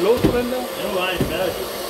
No, I'm.